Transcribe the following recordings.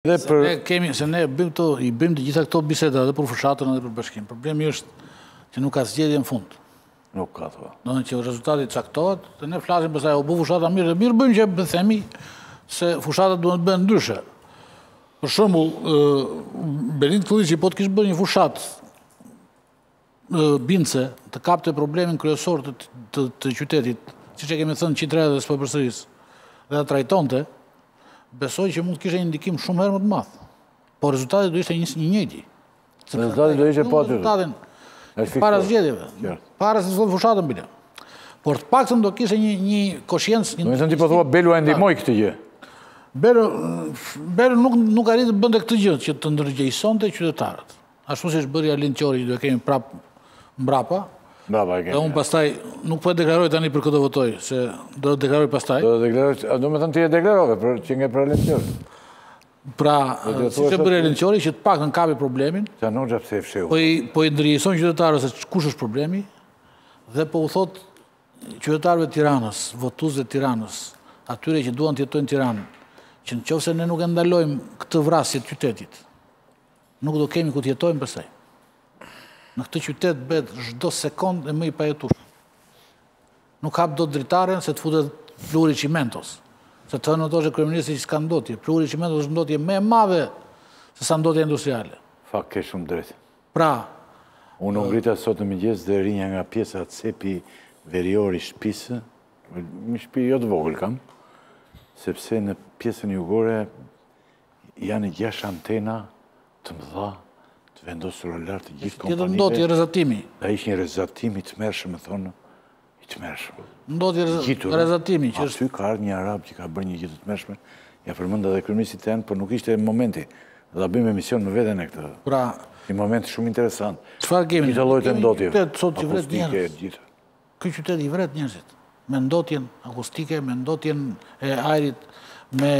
Dhe për... Ne kemi, se ne bëjmë këto, i bëjmë të gjitha këto biseda dhe për fushatën dhe për bashkim. Problemi është që nuk ka zgjedhje në fund. Nuk ka, thua. Domethënë që rezultati caktohet, dhe ne flasim për sa e u bë fushata mirë, dhe mirë bëjmë që e themi se fushatat duhet të bëhen ndryshe. Për shembull, Belind Këlliçi po të kish bërë një fushat bindëse, të kapte problemin kryesor të, të, të qytetit, siç e kemi thënë njëqind herë dhe s'po e përsëris, dhe ta trajtonte, besoj që mund të kishte një ndikim shumë herë më të madh. Por rezultati do ishte i njëjti. Rezultati do ishte po aty. Rezultatin para zgjedhjeve. Para se të fillojë fushata e dimë ne. Por të paktën do kishte një një koshiencë, një. Domethënë ti po thua Belu e ndihmoi këtë gjë. Belu Belu nuk nuk arriti të bënte këtë gjë që të ndërgjegjësonte qytetarët. Ashtu siç bëri Arlind Qori, që do e kemi prap mbrapa. Mbrapa e kemi. Dhe unë pastaj nuk po e deklaroj tani për kë do votoj, se do ta deklaroj pastaj. Do ta deklaroj, a domethënë ti e deklarove, për që nge për Arlind Qori. Pra, siç bëri Arlind Qori, që të paktën e kapi problemin, që anon gjatë se fshiu. Po i, po i ndërgjegjëson qytetarët se kush është problemi, dhe po u thotë qytetarëve të Tiranës, votuesve të Tiranës, atyre që duan të jetojnë në Tiranë, që në qoftë se ne nuk e ndalojmë këtë vrasje të qytetit, Nuk do kemi ku të jetojmë pastaj. Ky qytet bëhet çdo sekondë e më i pajetueshëm. Nuk hap dot dritaren se të futet pluhuri i çimentos. Se të hënën thoshte kryeministri që s'ka ndotje. Pluhuri i çimentos është ndotje më e madhe se sa ndotja industriale. Fakt ke shumë të drejtë. Pra, unë u ngrita sot në mëngjes dhe rrija nga pjesa cepi verior i shtëpisë, një shtëpi jo të vogël kam, sepse në pjesën jugore Janë gjashtë antena të mëdha të vendosura lart të gjithë kompanive. Kjo është ndotje rrezatimi. Dhe është një rrezatim i tmerrshëm, më thonë, i tmerrshëm. Ndotje rrezatimi. Aty ka ardhë një arab që ka bërë një gjë të tmerrshme, ia përmenda dhe kryeministrit të hënën, po nuk ishte momenti. Dhe bëjmë emision më vete për këtë. Pra, një moment shumë interesant. Çfarë kemi? Gjitha llojet e ndotjes. Këtë sot që vret njerëz. Ky qytet i vret njerëzit me ndotjen akustike, me ndotjen e ajrit, me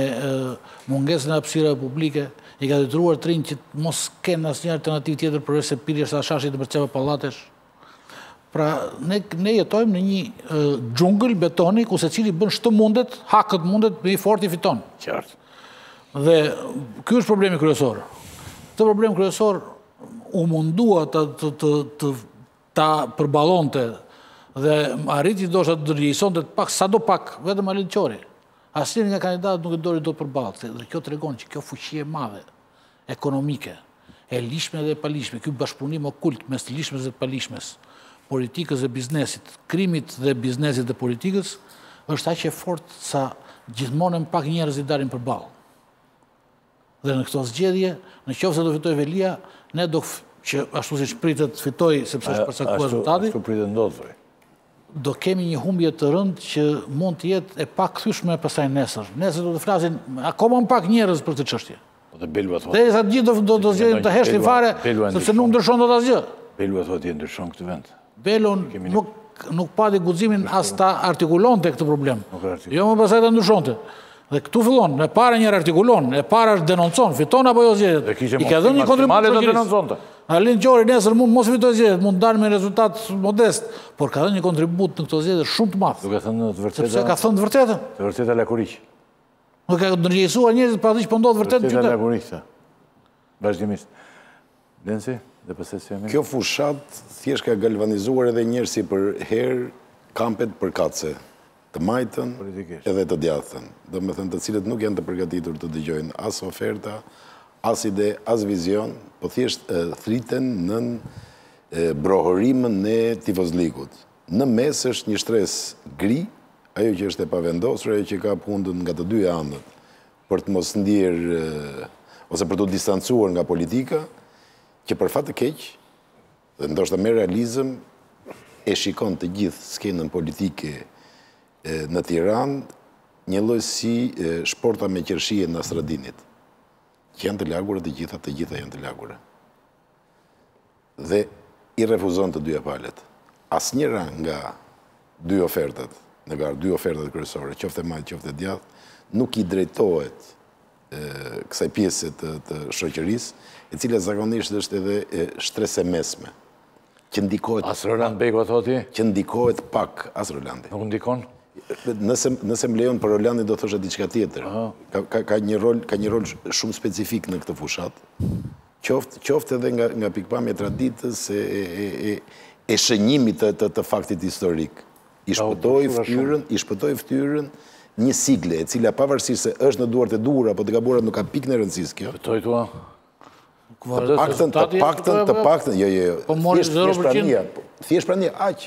mungesën e hapësirave publike, i ka detyruar të rinjtë që të mos kenë asnjë alternativë tjetër përveçse pirjes së hashashit nëpër cepa pallatesh. Pra, ne, ne jetojmë në një xhungël betoni ku secili bën ç'të mundet, ha kë të mundet, më i forti fiton. Qartë. Dhe ky është problemi kryesor. Këtë problem kryesor u mundua të, të, të, të ta përballonte dhe arriti ndoshta të ndërgjegjësonte pak sadopak vetëm Arlind Qori. Asnjëri nga kandidatët nuk i doli dot përballë dhe kjo tregon që kjo fuqi e madhe ekonomike e ligjshme dhe e paligjshme, ky bashkëpunim okult mes së ligjshmes dhe së paligjshmes, politikës dhe biznesit, krimit dhe biznesit dhe politikës, është aq e fortë sa gjithmonë më pak njerëz i dalin përballë. Dhe në këto zgjedhje, në qoftë se do fitojë Veliaj, ne do që ashtu siç pritet të fitojë sepse është paracaktuar rezultati. Ashtu pritet të ndodhë do kemi një humbje të rëndë që mund të jetë e pakthyeshme pastaj nesër. Nesër do të flasin akoma më pak njerëz për këtë çështje. Po dhe Belua thotë... Derisa të gjithë do të zgjedhin të heshtin fare, sepse nuk ndryshon dot asgjë. Belua thotë e ndryshon këtë vend. Belo nuk nuk pati guximin as ta artikulonte këtë problem. Jo më pastaj ta ndryshonte. Dhe këtu fillon, e para një herë artikulon, e para është denoncon, fiton apo jo zgjedhjet. I ka dhënë një kontribut shoqërisë. Arlind Qori nesër mund të mos fitojë zgjedhjet, mund të dalë me rezultat modest, por ka dhënë një kontribut në këto zgjedhje shumë të madh. Duke thënë të vërteta. Sepse ka thënë të vërteta. Të vërteta lakuriqë. Dhe ka ndërgjegjësuar njerëzit për atë që po ndodh vërtet në qytet. Të vërteta lakuriqë, Vazhdimisht. Densi, dhe përse si jemi? Kjo fushatë thjesht ka galvanizuar edhe një herë si përherë kampet përkatëse, të majtën edhe të djathtën, domethënë të cilët nuk janë të përgatitur të dëgjojnë as oferta, as ide, as vizion, po thjesht thirren nën brohorimën e tifozllëkut. Në mes është një shtresë gri, ajo që është e pavendosur, ajo që ka hundën nga të dyja anët. për të mos ndjerë ose për t'u distancuar nga politika, që për fat të keq, dhe ndoshta me realizëm, e shikon të gjithë skenën politike në Tiranë, njëlloj si shporta me qershi e Nastradinit, që janë të lagura të gjitha, të gjitha janë të lagurë. dhe i refuzon të dyja palët. Asnjëra nga dy ofertat, në garë dy ofertat kryesore, qoftë e majtë, qoftë e djathtë, nuk i drejtohet kësaj pjese të, të shoqërisë, e cila zakonisht është edhe shtresë e mesme. Që ndikohet As Roland Bejko thoni? Që ndikohet pak as Rolandi. Nuk ndikon? Nëse nëse më lejon për Rolandin do thosha diçka tjetër. Ka ka një rol, ka një rol shumë specifik në këtë fushatë. Qoftë, qoftë edhe nga, nga pikëpamja e traditës e, e, e, e, e shenjimit të, të, të faktit historik. I shpëtoi ftyrën, i shpëtoi fytyrën një sigle, e cila pavarësisht se është në duart e duhura apo të gabuara nuk ka pikën e rëndësisë kjo. Fitoi këtu. Të paktën, të paktën, të paktën, jo, jo, jo. Po mori 0%. Thjesht prania, thjesht prania aq.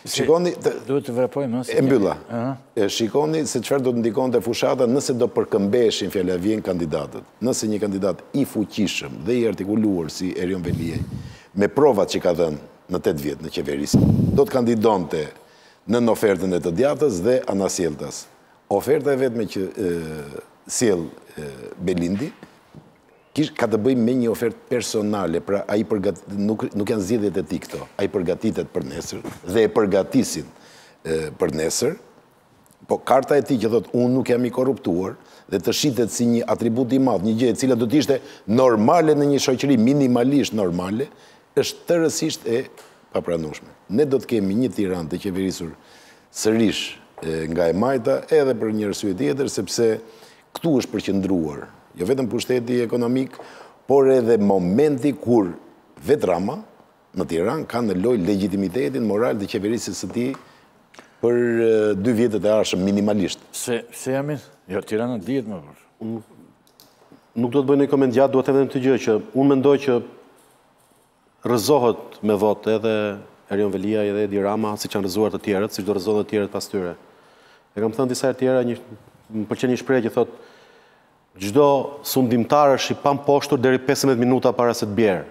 Shikoni, duhet të vrapojmë, e mbylla. Shikoni se çfarë do të ndikonte fushata nëse do përkëmbeheshin fjala vjen kandidatët. Nëse një kandidat i fuqishëm dhe i artikuluar si Erion Veliaj, me provat që ka dhënë në 8 vjet në qeverisje, do të kandidonte nën ofertën e të djathtës dhe anasjelltas. Oferta e vetme që sjell Belindi, Kish, ka të bëjmë me një ofertë personale, pra ai përgat, nuk, nuk janë zgjedhjet e tij këto. Ai përgatitet për nesër dhe e përgatisin e, për nesër, po karta e tij që thotë unë nuk jam i korruptuar dhe të shitet si një atribut i madh, një gjë e cila do të ishte normale në një shoqëri minimalisht normale, është tërësisht e papranueshme. Ne do të kemi një Tiranë të qeverisur sërish nga e majta edhe për një arsye tjetër, sepse Këtu është përqendruar jo vetëm pushteti ekonomik, por edhe momenti kur vetë Rama në Tiranë ka në lojë legjitimitetin moral dhe qeverisjes së tij për dy vjetët e ardhshëm minimalisht. Se, se jam mirë? Jo, Tirana dihet më për. Nuk do të bëj një koment gjatë, dua të them këtë gjë që unë mendoj që Rrëzohet me votë edhe Erion Veliaj edhe Edi Rama, siç janë rrëzuar të tjerët, siç do rrëzohen të tjerët pas tyre. E kam thënë disa herë tjera, më pëlqen një shprehje që thotë çdo sundimtar është i pamposhtur deri 15 minuta para se të bjerë.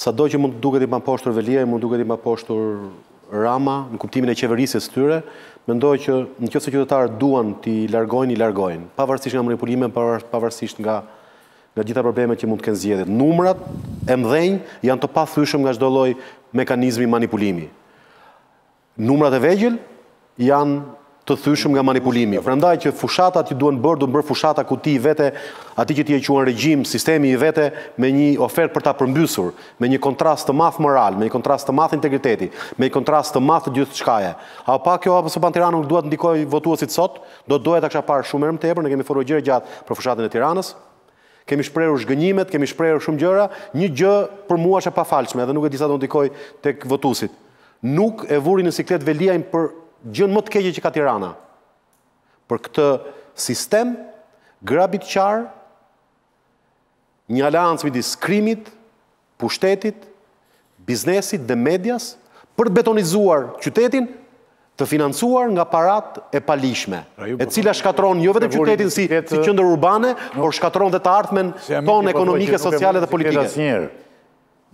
Sado që mund të duket i pamposhtur Veliaj, mund të duket i pamposhtur Rama në kuptimin e qeverisjes tyre, mendoj që nëse qytetarët duan t'i largojnë, i largojnë, pavarësisht nga manipulimet, pavarësisht nga Nga gjitha problemet që mund të kenë zgjedhjet, numrat e mëdhenj janë të pathyshëm nga çdo lloj mekanizmi manipulimi. Numrat e vegjël janë të thyshëm nga manipulimi. Prandaj që fushatat që duhen bërë, duhen bërë fushata ku ti i vete, ati që ti e quan regjim, sistemi, i vete me një ofertë për ta përmbysur, me një kontrast të madh moral, me një kontrast të madh integriteti, me një kontrast të madh të gjithçkaje. A u pa kjo apo s'u pa në Tiranë nuk dua të ndikoj votuesit sot, Do të doja ta kisha parë shumë herë më tepër, ne kemi folur gjerë e gjatë për fushatën e Tiranës. Kemi shprehur zhgënjimet, kemi shprehur shumë gjëra, një gjë për mua është e pafalshme dhe nuk e di sa do ndikojë tek votuesit. Nuk e vuri në siklet Veliajn për gjënë më të keqe që ka Tirana. Për këtë sistem grabitqar Një aleancë midis krimit, pushtetit, biznesit dhe medias për të betonizuar qytetin, të financuar nga paratë e paligjshme, e cila shkatërron jo vetëm qytetin si qendër urbane, por shkatërron dhe të ardhmen tonë ekonomike, sociale dhe politike.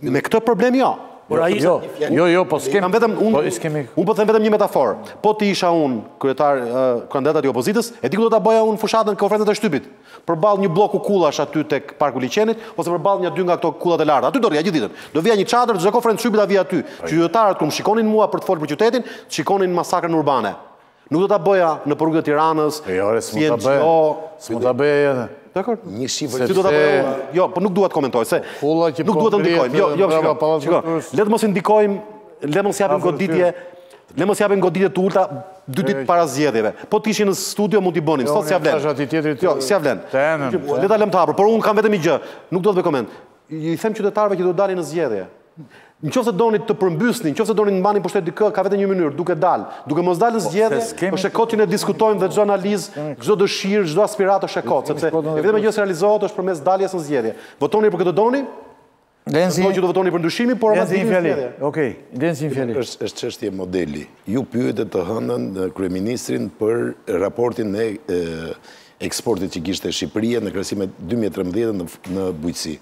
Me këtë problem jo. Jo, jo, jo, jo, jo, po s'kem... Kam vetëm, unë po, s'kemi... Unë po them vetëm një metaforë. Po të isha unë kryetar kandidatat i opozitës, e di ku do ta bëja unë fushatën, konferencat e shtypit. Përballë një blloku kullash aty tek Parku i Liqenit, ose përballë nja dy nga këto kullat e larta. Aty do rrija gjithë ditën. Do vija një çadër, çdo konferencë shtypit e vija aty. Qytetarët kur më shikonin mua për të folur për qytetin, shikonin masakrën urbane. Nuk do ta bëja nëpër rrugë e Tiranës. Jo, ore, s'mund ta bëj. S'mund ta bëj edhe. Dakor. Një shifër që do ta bëj. Jo, po nuk dua të komentoj se nuk dua të ndikojmë. Jo, jo, shiko. Le të mos i ndikojmë, le mos japim goditje. Le mos japim goditje të ulta dy ditë para zgjedhjeve. Po të ishin në studio mund t'i bënim. Jo, sot s'ja vlen. Jo, s'ja vlen. Le ta lëm të hapur, por unë kam vetëm një gjë. Nuk dua të bëj koment. Ju i them qytetarëve që do dalin në zgjedhje. Në qofë se doni të përmbysni, në qofë se doni të mbani në pushtet dikë, ka vetëm një mënyrë, duke dalë. Duke mos dalë në po, zgjedhje, është e kotë që ne e diskutojmë dhe çdo analizë, çdo dëshirë, çdo aspiratë është e kotë, sepse e vetmja gjë se realizohet është përmes daljes në zgjedhje. Votoni për kë të doni, Lenzi, do që të votoni për ndryshimin, por ama dilni në zgjedhje. Okej, Lenzi një fjali. është është çështje modeli. Ju pyetët të hënën kryeministrin për raportin e eksportit që kishte Shqipëria në krahasim me dy mijë e trembëdhjetën në bujqësi.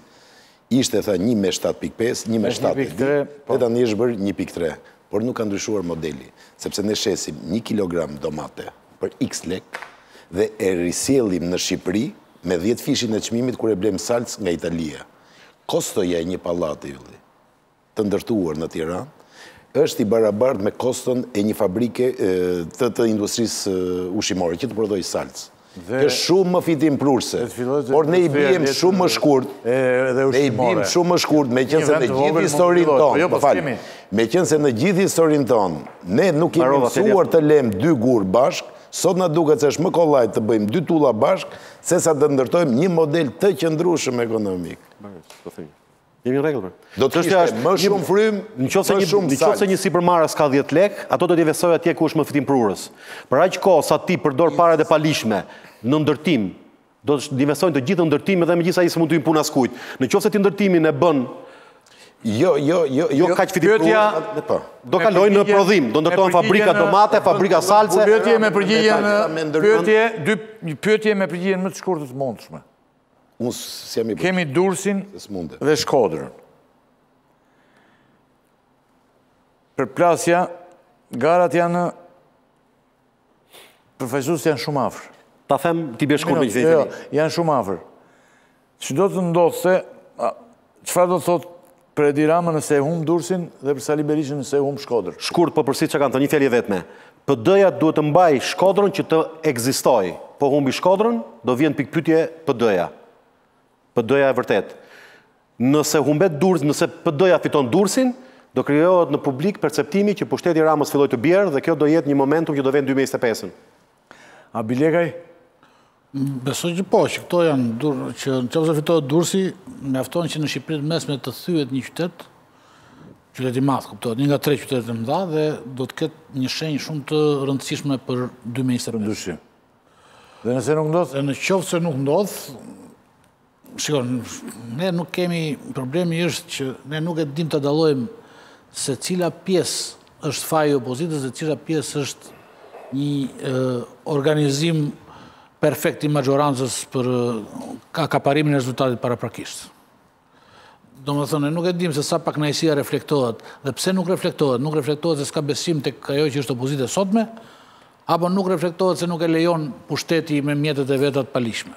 Ishte tha një me shtatë pikë pesë, një me shtatë e dy, po. dhe tani është bërë një pikë tre. Por nuk ka ndryshuar modeli, sepse ne shesim një kilogram domate për iks lekë dhe e risjellim në Shqipëri me dhjetëfishin e çmimit kur e blejmë salcë nga Italia. Kostoja e një pallati, Ylli, të ndërtuar në Tiranë, është i barabartë me koston e një fabrike të të industrisë ushqimore, që të prodhojë salcë. Dhe shumë më fitimprurëse. Por ne i biem shumë më shkurt. Ne i biem shumë më shkurt, meqenëse në gjithë historinë tonë. Jo, po s'kemi. Meqenëse në gjithë historinë tonë, ne nuk kemi mësuar të lemë dy gurë bashkë, sot na duket që është më kollaj të bëjmë dy tulla bashkë, sesa të ndërtojmë një model të qëndrueshëm ekonomik. Jemi në rregull për. Do të kishte është, më shumë frymë, në qoftë se një në qoftë se një sipërmarrës ka 10 lek, ato do t'i investojë atje ku është më fitimprurës. Për aq kohë sa ti përdor paret e paligjshme në ndërtim, do të investojnë të gjithë në ndërtim dhe me gjithsej s'i mundet puna askujt. Në qoftë se ti ndërtimin e bën Jo, jo, jo, jo, jo kaq fitimprurës. Po. Do kalojnë në prodhim, do ndërtohen fabrika domate, fabrika salce. Pyetje me përgjigjen, pyetje, dy pyetje me përgjigjen më të shkurtër të mundshme. Unë s'jam i bindur. Kemi Durrësin dhe Shkodrën. Përplasja, garat janë, përfaqësuesit janë shumë afër. Ta them, ti bje shkodrë i këzejtë. Jo, janë shumë afër. Ç'do të ndodhë se, Çfarë do të thotë për Edi Ramën nëse e humb Durrësin dhe për Sali Berishën nëse e humb Shkodrën? Shkurt, po përsëri ç'kanë thënë, një fjali e vetme. PD-ja duhet të mbajë Shkodrën që të ekzistojë. Po humbi Shkodrën, do vihet në pikëpyetje PD-ja. PD-ja e vërtetë. Nëse humbet Durrës, nëse PD-ja fiton Durrësin, do krijohet në publik perceptimi që pushteti i Ramës filloi të bjerë dhe kjo do jetë një momentum që do vijë në dy mijë e njëzet e pesën. Abilekaj? Besoj që po, që këto janë, dur, që në qoftë se fitohet Durrësi, më mjafton që në Shqipëri të mesme të thyet një qytet, qytet i madh, kuptohet, një nga tre qytetet e mëdha, dhe do të ketë një shenjë shumë të rëndësishme për 2025. Dhe nëse nuk ndodh? Dhe në qoftë se nuk ndodh, Shiko, ne nuk kemi, problemi është që ne nuk e dim ta dallojmë se cila pjesë është faj i opozitës dhe cila pjesë është një organizim perfekt i mazhorancës për akaparimin e rezultatit paraprakisht. Domethënë, nuk e dim se sa pakënaqësia reflektohet dhe pse nuk reflektohet, nuk reflektohet se s'ka besim tek ajo që është opozitë e sotme, apo nuk reflektohet se nuk e lejon pushteti me mjetet e veta të paligjshme.